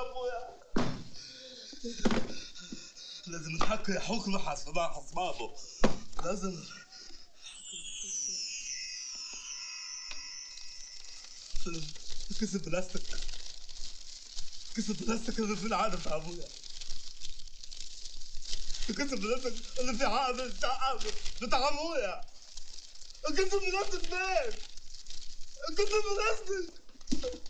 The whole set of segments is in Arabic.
يا أبويا. لازم نحكي حكم حسب حسبابه لازم كيس بلاستيك. كيس بلاستيك اللي في العالم بتاع أبويا. كيس بلاستيك اللي في عالم بتاع بتاع أبويا. كيس بلاستيك فين؟ كيس بلاستيك. يا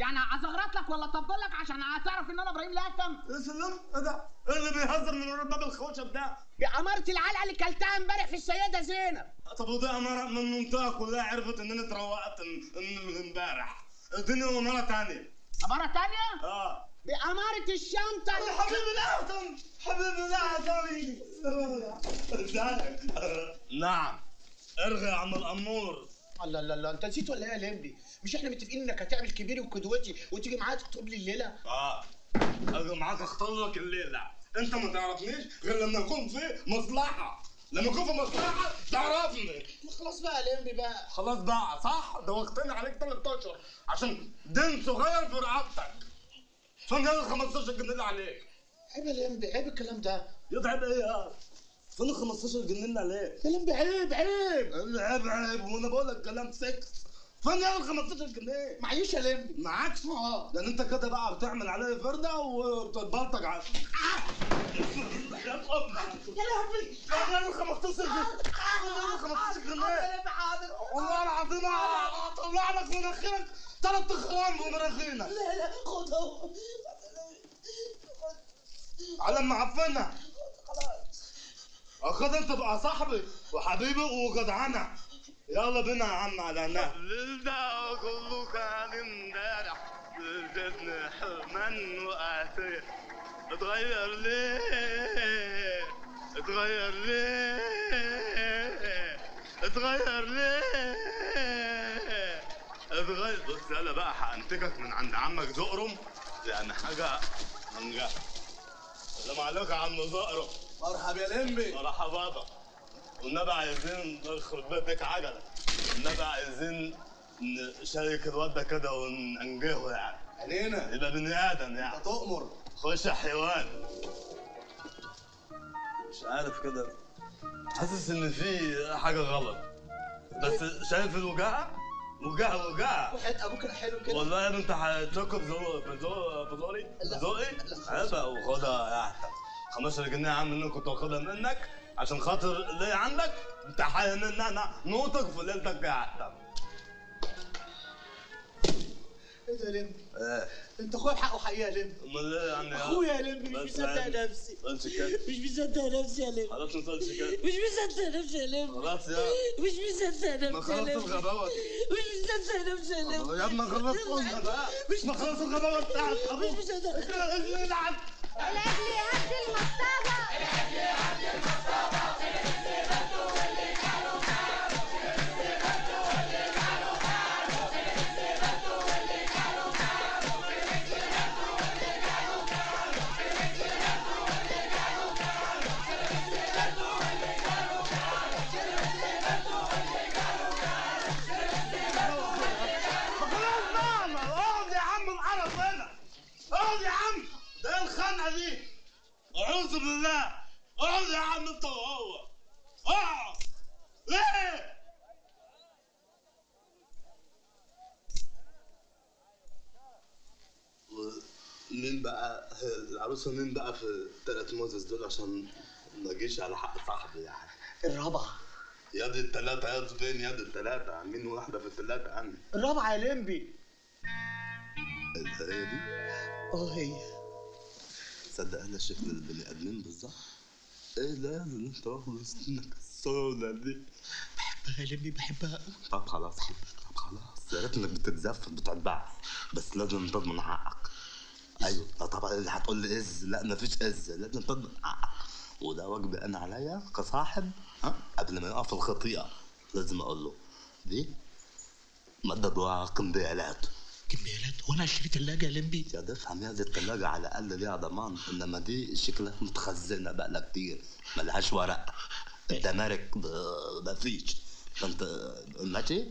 يعني ازغرط لك ولا اطبل لك عشان هتعرف إن أنا إبراهيم الاهتم يا سلام إيه ده؟ إيه اللي بيهزر من ورا باب الخوشب ده؟ بأمارة العلقة اللي كلتها امبارح في السيدة زينب. طب ودي أمارة من المنطقة كلها عرفت ان أنا اتروقت من امبارح؟ اديني أمارة تانية. أمارة تانية؟ آه. بأمارة الشنطة اللي حبيبي الاعظم حبيبي ازيك نعم. ارغي يا عم الأمور. الله الله الله انت نسيت ولا إيه يا لمبي؟ مش إحنا متفقين انك هتعمل كبيري وقدوتي وتيجي معايا تخطب لي الليلة؟ آه أجي معاك اختار لك الليلة. أنت ما تعرفنيش غير لما يكون في مصلحة. لما يكون في مصلحة تعرفني. خلاص بقى يا لمبي بقى. خلاص بقى صح؟ ده وقتنا عليك 13 عشان دين صغير في رقبتك. فين ال 15 جنيه اللي عليك. عيب يا لمبي عيب الكلام ده. يتعب إيه يا فين ال 15 جنيه اللي عليك يا لمبي عيب عيب عيب وأنا بقول لك كلام سكس. فين ال 15 جنيه. معيش يا لمبي. معاكش آه. لأن انت كده بقى بتعمل عليا فردة وبتتبلطج على يا لهوي. يا 15 جنيه. 15 جنيه. والله العظيم اطلع لك مناخيرك ثلاث اخرام في مناخيرك لا لا خدها على ما عفنا اخد أنت بقى صاحبي وحبيبي وجدعنا يلا بينا يا عم على الليل ده كله كان امبارح جبنا حرمان وقاسية اتغير ليه؟ اتغير ليه؟ اتغير ليه؟ اتغير. بص يلا بقى هانتكك من عند عمك زقرم لأن حاجة هنجح. السلام عليكم يا عم زقرم. مرحبا يا لمبي. مرحبا بابا. والنبي عايزين نخرب بيتك عجلة. النبي عايزين نشارك الواد ده كده وننجحه يعني. علينا. يبقى بني آدم يعني. تؤمر. خش يا حيوان. مش عارف كده. حاسس إن في حاجة غلط. بس شايف الوجاعه وجاعه وجاعه وحياة أبوك الحلو كده. والله يا ابني انت هتشك بذوق بذوق بذوقي بذوقي عيبه وخدها يا احسن 15 جنيه يا عم اللي كنت واخدها منك عشان خاطر ليا عندك انت حاين إن أنا نوتك في ليلتك يا احسن إيه ده يا لمبي؟ إيه. أنت اخويا بحقه حقيقه يا لمبي أمال إيه يعني؟ أخويا يا لمبي مش مصدق. نفسي. مش مصدق نفسي يا لمبي خلاص ما تقولش كده مش مصدق نفسي يا لمبي خلاص يا. مش مصدق ما نفسي يا خلاص لمبي الغباوه دي مش مصدق نفسي يا لمبي يا ابني خلاص قلنا بقى مش ما خلاص الغباوه بتاعت مش مصدق العب الاهلي هد المصطبه خلاص انت وهو اقعد ليه مين بقى العروسة مين بقى في الثلاث موزز دول عشان ما اجيش على حق صاحبي يعني؟ الرابعة. يا دي التلاتة يا زبين يا دي التلاتة. عاملين واحدة في التلاتة عني الرابعة يا لمبي. هي دي؟ آه هي. تصدق أنا شفت البني آدمين بالظبط؟ إيه لازم انت واخد سنك السودا دي بحبها يا لمبي بحبها. طب خلاص طب خلاص. يا ريت انك بتتزفت بتتبع بس لازم تضمن حقك. أيوه. لا طبعا اللي هتقول لي إز لا مفيش إز. لازم تضمن حقك. وده واجبي أنا عليا كصاحب ها قبل ما يقف الخطيئة لازم أقول له. دي مدد قنبيالات كمبيالات وأنا اشتري ثلاجه يا لمبي يا تفهم يا دي التلاجة على الأقل ليها ضمان إنما دي شكلها متخزنة بقالها كتير ملهاش ورق. الدمارك ب- مفيش فأنت ماشي؟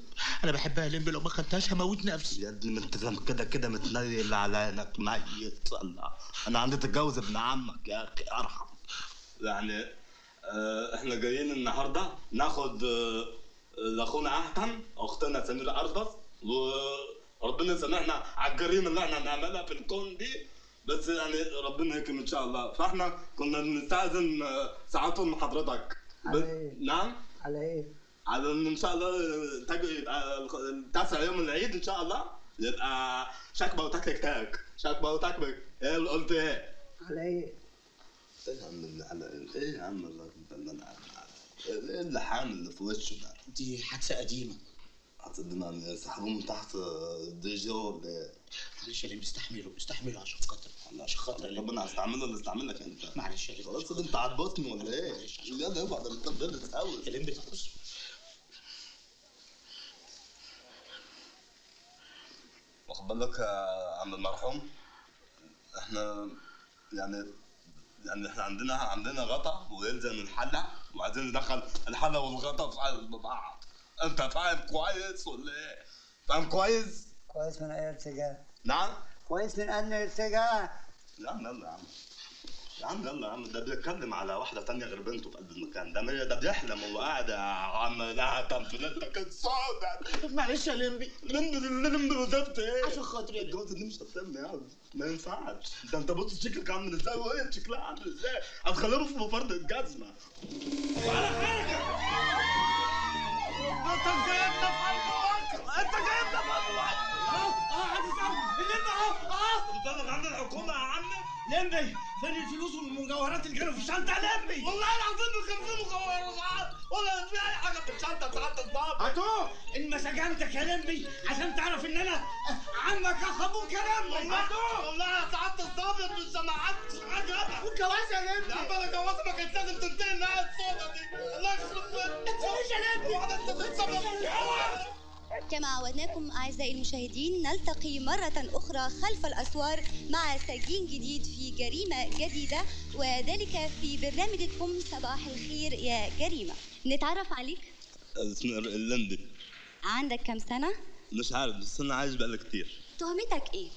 أنا بحبها يا لمبي لو ما خدتهاش هموت نفسي يا ابني ما انت كده كده متنيل على عينك ميت. الله. أنا عندي تتجوز ابن عمك يا أخي أرحم. يعني آه إحنا جايين النهارده ناخد آه لاخونا احسن أختنا سميره اربس وربنا يسامحنا على الجريمه اللي إحنا بنعملها في الكون دي بس يعني ربنا يكرم إن شاء الله فإحنا كنا بنستاذن ساعتهم من حضرتك. على إيه؟ نعم على إيه؟ على إن إن شاء الله يبقى التاسع يوم العيد إن شاء الله يبقى شكبه وتكتك تاك شكبه وتكبك إيه اللي قلت إيه؟ على إيه؟ إيه يا عم اللي على إيه يا عم الله اللي إيه اللي حامل اللي في وشه ده؟ دي حادثة قديمة هتصدقني سحبوه من تحت دي جو ولا؟ معلش يا لمبي استحمله استحمله عشان خاطر. عشان خاطر ربنا هستعمله اللي استعملك أنت؟ معلش يا خلاص أنت عبطني ولا إيه؟ لا ده يبقى ده أنت بتغلط قوي لمبي بص واخد بالك يا عم المرحوم؟ إحنا يعني يعني إحنا عندنا عندنا غطا ويلزم الحلة وعايزين ندخل الحلة والغطا في بعض. انت فاهم كويس ولا إيه؟ فاهم كويس؟ كويس من أي ارتجاع. نعم؟ كويس من ان ارتجاع. يا عم يلا يا عم. يا عم يلا يا عم. ده بيتكلم على واحدة تانية غير بنته في قلب المكان. ده ده بيحلم وهو قاعد يا عم لا تنفلتك السوداء معلش يا لمبي. لمبي لمبي وزفت إيه؟ عشان خاطر يا الجوازه دي مش هتتم يا عم. ما ينفعش. ده انت بص شكلك عامل إزاي؟ وهي شكلها عامل إزاي؟ هتخليهم في مفرد الجزمة. ولا حاجة انت جايبنا في قلب انت جايبنا في قلب آه آه هتسال اللي آه آه بتطلع عند الحكومة يا عم لمبي فين الفلوس والمجوهرات اللي كانوا في الشنطه لمبي والله العظيم كان في مجوهرات ولا في الشنطه بتاعت الضابط. هاتوه إن ما سجنتك يا لمبي عشان تعرف إن أنا عمك اخ أبوك يا لمبي والله والله يا سعاده الضابط مش سمعتش حاجة والجواز يا لمبي يا عم أنا جوازي ما كانت لازم تنتهي النهاية السوداء دي. الله يخرب بيتك. يا واحدة أنت كما عودناكم أعزائي المشاهدين نلتقي مرة أخرى خلف الأسوار مع سجين جديد في جريمة جديدة وذلك في برنامجكم صباح الخير يا جريمة. نتعرف عليك. اسمي اللندي عندك كم سنة؟ مش عارف بس أنا عايش بقالي كتير تهمتك إيه؟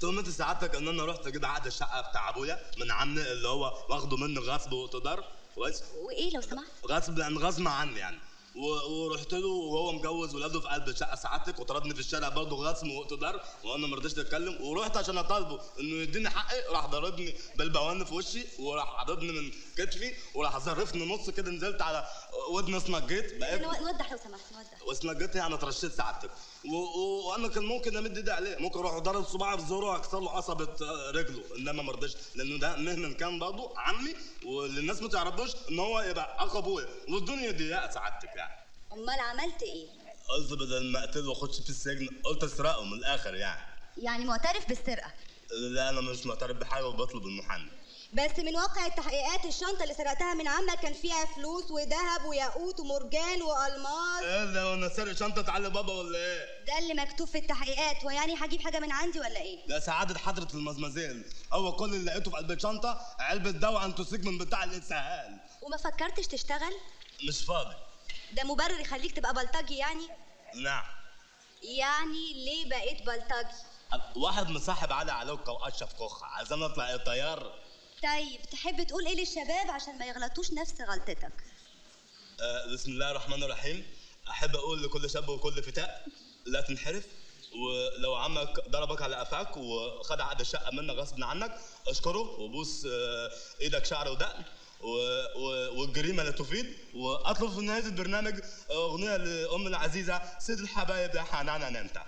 تهمتي سعادتك إن أنا رحت كده قعد الشقة بتاع أبويا من عمي اللي هو واخده مني غصب واقتدار كويس وإيه لو سمحت؟ غصب يعني غصب عني يعني ورحت له وهو مجوز ولاده في قلب الشقه سعادتك وطردني في الشارع برضه غصب واقتدار وأنا ما رضيتش أتكلم ورحت عشان أطالبه إنه يديني حقي راح ضربني بالبوان في وشي وراح عضدني من كتفي وراح ظرفني نص كده نزلت على ودني اسنجيت بقيت نو- نوضح لو سمحت نوضح. واسنجيت يعني اترشيت سعادتك. وأنا كان ممكن أمد إيدي عليه. ممكن أروح ضرب صباعي في زوره وأكسر له قصبة آه، رجله. إنما ما رضيتش لأنه ده مهما كان برضه عمي واللي الناس ما تعرفوش إن هو يبقى اخ أبويا. والدنيا ضيقه سعادتك يعني. أمال عملت إيه؟ قلت بدل ما اقتله وأخش في السجن قلت أسرقه من الآخر يعني يعني معترف بالسرقة لا أنا مش معترف بحاجة وبطلب المحامي بس من واقع التحقيقات الشنطة اللي سرقتها من عمك كان فيها فلوس وذهب وياقوت ومرجان وألماس إيه ده وأنا سارق شنطة علي بابا ولا إيه؟ ده اللي مكتوب في التحقيقات ويعني هجيب حاجة من عندي ولا إيه؟ لا سعادة حضرة المزمزيل هو كل اللي لقيته في قلب الشنطة علبة دواء انتوسيك من بتاع الإسهال وما فكرتش تشتغل؟ مش فاضي ده مبرر يخليك تبقى بلطجي يعني؟ نعم يعني ليه بقيت بلطجي؟ واحد مصاحب علي علوكة واشرف كوخة عايزين اطلع طيار طيب تحب تقول إيه للشباب عشان ما يغلطوش نفس غلطتك آه بسم الله الرحمن الرحيم أحب أقول لكل شاب وكل فتاة لا تنحرف ولو عمك ضربك على قفاك وخد عقد الشقة منك غصب عنك أشكره وبوس آه، إيدك شعر ودقن. والجريمة لا تفيد. وأطلب في نهايه البرنامج أغنية لأم العزيزة سيد الحبايب يا حنان انت